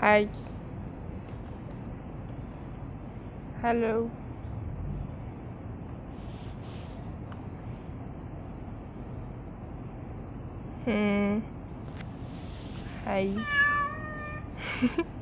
Hi. Hello. Hmm. Hi.